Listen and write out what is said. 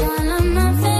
done enough.